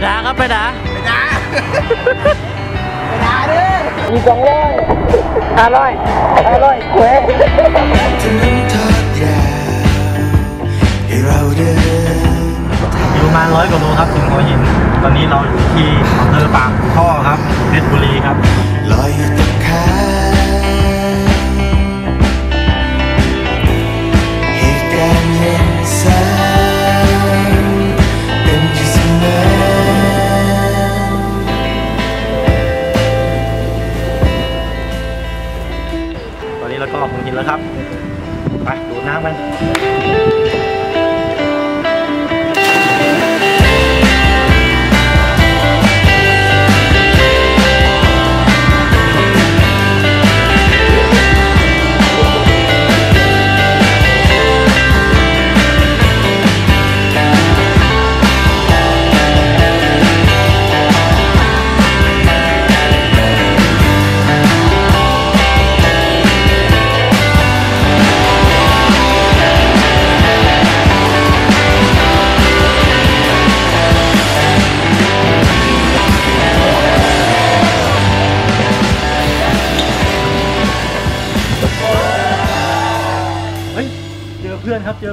ไปด่าไปด่าไปด่าเด้ออีกสองร้อยห้าร้อยห้าร้อยเว้ยถนนทอดยาวให้เราเดินอยู่ประมาณร้อยกว่าโลครับถึงหัวหิน ตอนนี้เราอยู่ที่อำเภอปากท่อครับเพชรบุรีครับ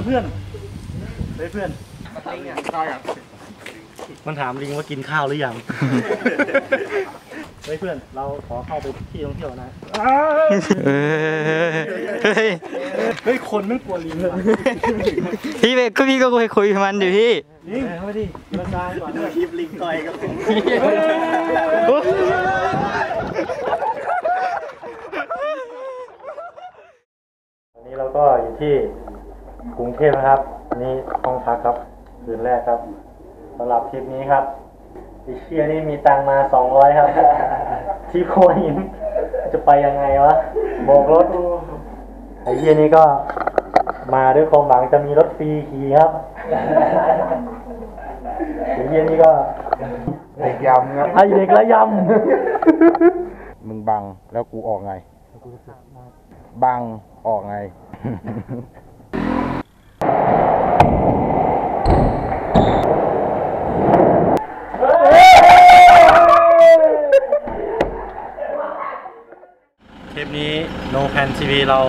เจอเพื่อนเฮ้ยเพื่อนมันถามลิงว่ากินข้าวหรือยังเฮ้ยเพื่อนเราขอเข้าไปที่ท่องเที่ยวนะเออเฮ้ยเฮ้ยคนไม่กลัวลิงเลยพี่เบกก็พี่ก็คุยคุยกับมันอยู่พี่ลิงเข้าไปดิกระจายก่อนด้วยคลิปลิงต่อยกับผมวันนี้เราก็อยู่ที่ กรุงเทพนะครับอันนี้ห้องพักครับคืนแรกครับสำหรับทริปนี้ครับไอเชียนี่มีตังค์มาสองร้อยครับ ที่โคหิน จะไปยังไงวะโบกรถไอเชียนี่ก็มาด้วยความหวังจะมีรถฟรีขี่ครับไอเชียนี่ก็เด็กยำครับไอเด็กระยมึงบังแล้วกูออกไงบังออกไงำเทปนี้โนแพนทีวีเรา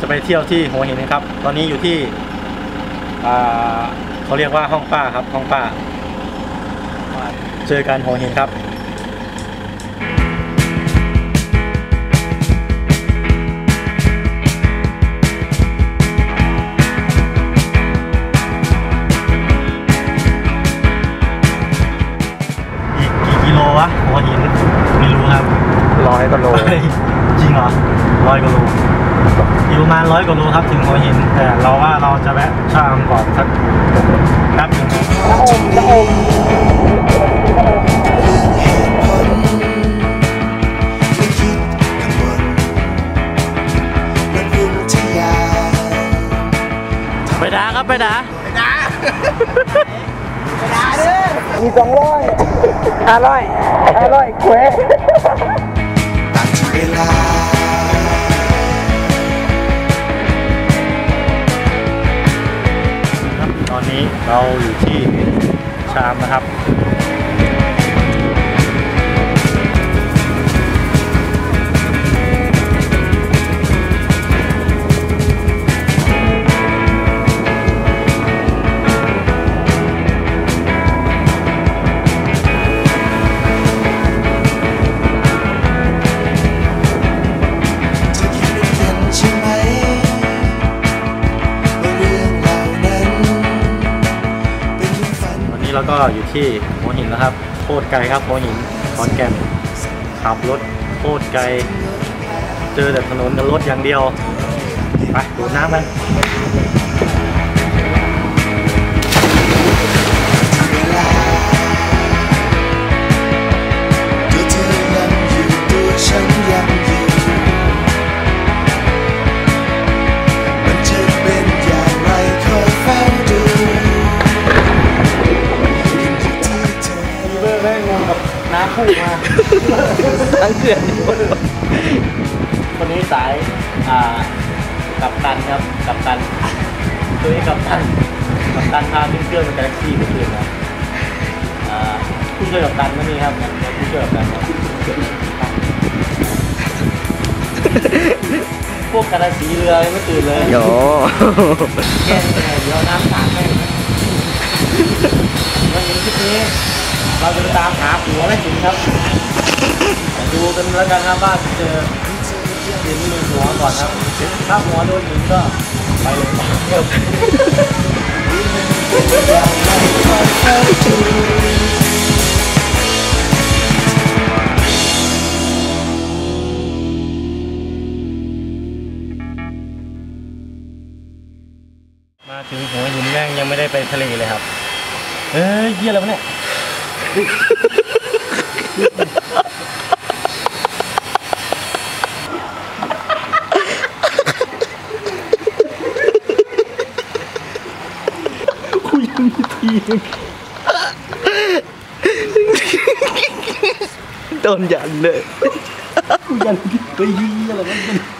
จะไปเที่ยวที่หัวหินนะครับ ตอนนี้อยู่ที่อ่าเขาเรียกว่าห้องป้าครับห้องป้า เจอกันหัวหินครับ ร้อยกว่าโลอยู่ประมาณร้อยกว่าโลครับถึงหัวหิน แต่เราว่าเราจะแวะชามก่อนสักแป๊บหนึงไม่คิดกังวลมันพุ่งทะยานไปด่าครับไปด่าไปด่าเด้ออีกสองร้อยห้าร้อยห้าร้อยเว้ นี้เราอยู่ที่ชามนะครับ แล้วก็อยู่ที่หัวหินนะครับโคตรไกลครับหัวหินขอนแก่นขับรถโคตรไกล เจอแต่ถนนกับรถอย่างเดียว ไปดูน้ำกัน เบอร์แม่งงกับน้ำพุ่งมาทั้งเขื่อนคนนี้สายอ่ากับตันครับกับตันตัวนี้กับตันกับตันพาขึ้นเครื่องเป็นกาแล็กซี่เมื่อคืนนะอ่าผู้ช่วยกับตันก็มีครับผู้ช่วยกับตันครับพวกกระสีเรือยังไม่ตื่นเลยโยแค่นี้เดี๋ยวน้ำสาดให้วันนี้คลิปนี้ เราจะไปตามหาผัวและหญิงครับ ดูกันแล้วกันครับว่าเจอหญิงหรือหัวก่อนครับ ถ้าหัวโดนหญิงก็ไปเลยครับมาถึงหัวหินแม่งยังไม่ได้ไปทะเลเลยครับ เอ้ยเยี่ยอะไรวะเนี่ย คุยกันทีโดนยันเลย คุยกันไปยี่อะไรวะ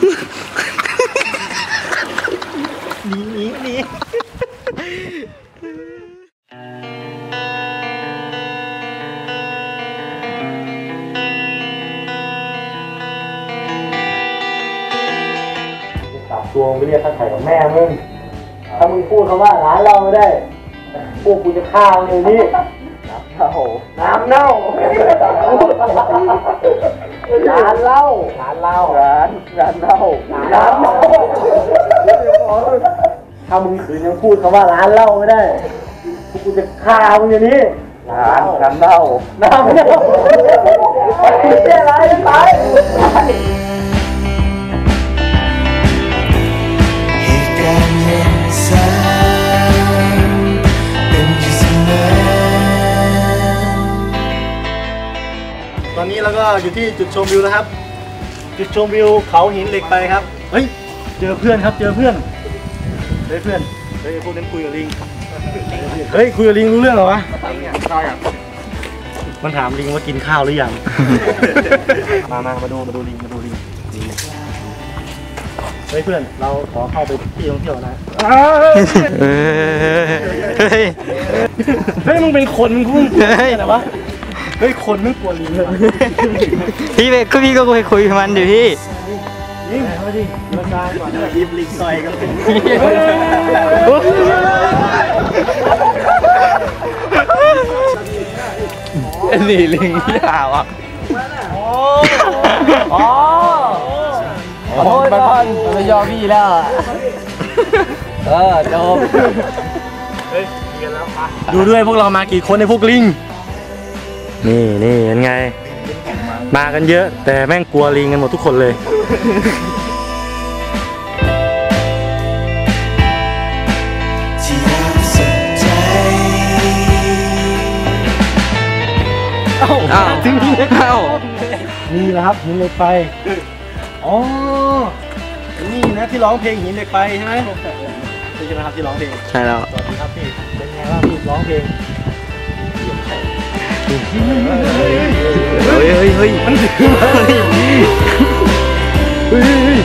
จับตัวมึงไปเรียกค่าไถ่ของแม่มึง ถ้ามึงพูดคำว่าร้านเราไม่ได้ พวกกูจะฆ่ามึงเลยนี่น้ำเน่าน้ำเน่าร้านเหล้าร้านเหล้าร้านร้านเหล้าร้านเหล้าถ้ามึงขืนยังพูดคำว่าร้านเหล้าไม่ได้ พวกกูจะฆ่ามึงอย่างนี้ร้านร้านเหล้าน้ำเน่าไม่ใช่อะไรไป ตอนนี้เราก็อยู่ที่จุดชมวิวนะครับ จุดชมวิวเขาหินเหล็กไปครับ เฮ้ย เจอเพื่อนครับ เจอเพื่อนเฮ้ยเพื่อนเฮ้ยพวกนั้นคุยกับลิง เฮ้ยคุยกับลิงรู้เรื่องเหรอวะมันถามลิงว่ากินข้าวหรือยัง มามามาดูมาดูลิงมาดูลิงเฮ้ยเพื่อนเราขอเข้าไปที่ท่องเที่ยวนะเออเฮ้ยเฮ้ย มึงเป็นคนมึงพูดเฮ้ยอะไรวะ เฮ้ยคนไม่กลัวลิงเลยพี่เบกก็พี่ก็ไปคุยกับมันดิพี่ลิงมาดิมาการก่อนยิบลิงซอยกันเป็นนี่ลิงยาวอะอ๋อโอ้ยบอลมันไม่ยอมพี่แล้วเออจบเฮ้ยเรียนแล้วปะดูด้วยพวกเรามากี่คนในพวกลิง นี่นี่เห็นไง มากันเยอะ แต่แม่งกลัวลิงกันหมดทุกคนเลยที่เราสนใจอ้าวถึงที่เล็กอ้าวนี่แหละครับหินเหล็กไฟ อ๋อ นี่นะที่ร้องเพลงหินเหล็กไฟใช่ไหมใช่ไหมครับที่ร้องเพลง ใช่แล้ว สวัสดีครับพี่ เป็นไงบ้างพี่ร้องเพลงเฮ้ยเฮ้ยเฮ้ยมันถือว่าเฮ้ยเฮ้ย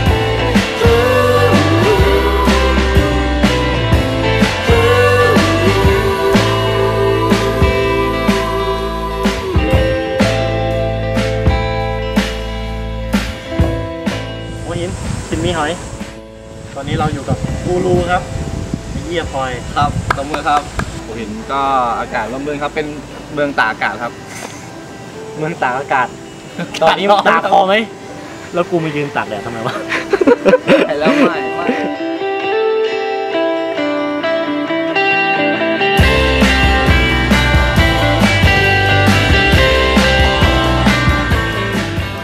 กินสินมีหอย ตอนนี้เราอยู่กับกูรูครับไอ้เยี่ยพลอยครับตบมือครับ ห็นก็อากาศร่มรื่นครับ เป็นเมืองตากอากาศครับ เมืองตากอากาศ ตอนนี้มันตากพอไหม แล้วกูมายืนตากแดดทำไมวะแล้วไม่ไม่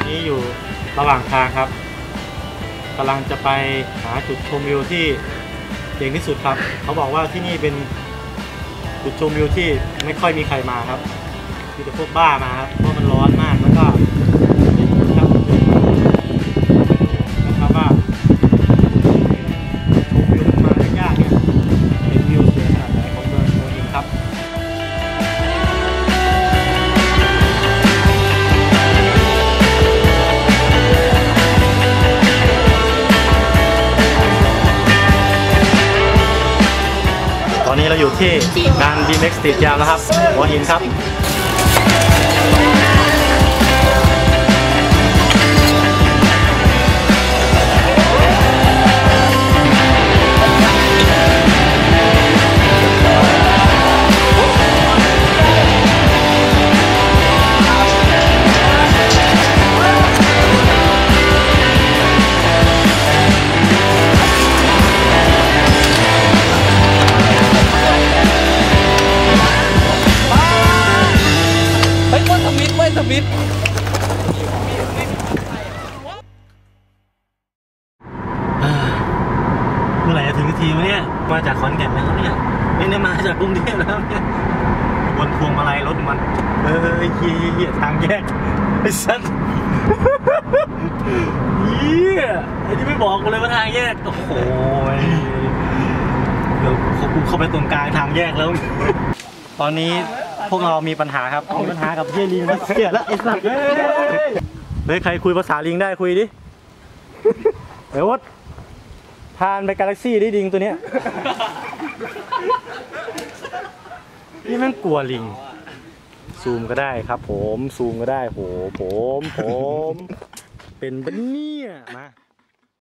นี้อยู่ระหว่างทางครับกำลังจะไปหาจุดชมวิวที่เจ๋งที่สุดครับ เขาบอกว่าที่นี่เป็น จุดชมวิวที่ไม่ค่อยมีใครมาครับมีแต่พวกบ้ามาครับเพราะมันร้อนมาก นี้เราอยู่ที่งาน BMX Street Jam นะครับหัวหินครับ ถึงทีมเนี่ยมาจากขอนแก่นนะครับเนี่ยไม่ได้มาจากกรุงเทพแล้วเนี่ยบนพวงมาลัยรถมัน เออเฮียเฮียทางแยกไอ้สัสเฮียไอ้นี่ไม่บอกกูเลยว่าทางแยกโอ้โหยเดี๋ยวเขากูเข้าไปตรงกลางทางแยกแล้ว ตอนนี้พวกเรามีปัญหาครับมีปัญหากับเฮียลิงรัสเซียแล้วไอ้สัสเฮ้ยใครคุยภาษาลิงได้คุยดิเดี๋ยววด พานไปกาแล็กซี่ได้ดิงตัวเนี้ย นี่แม่งกลัวลิง ซูมก็ได้ครับ ผม ซูมก็ได้โหผม ผม เป็นบเนี่ยมา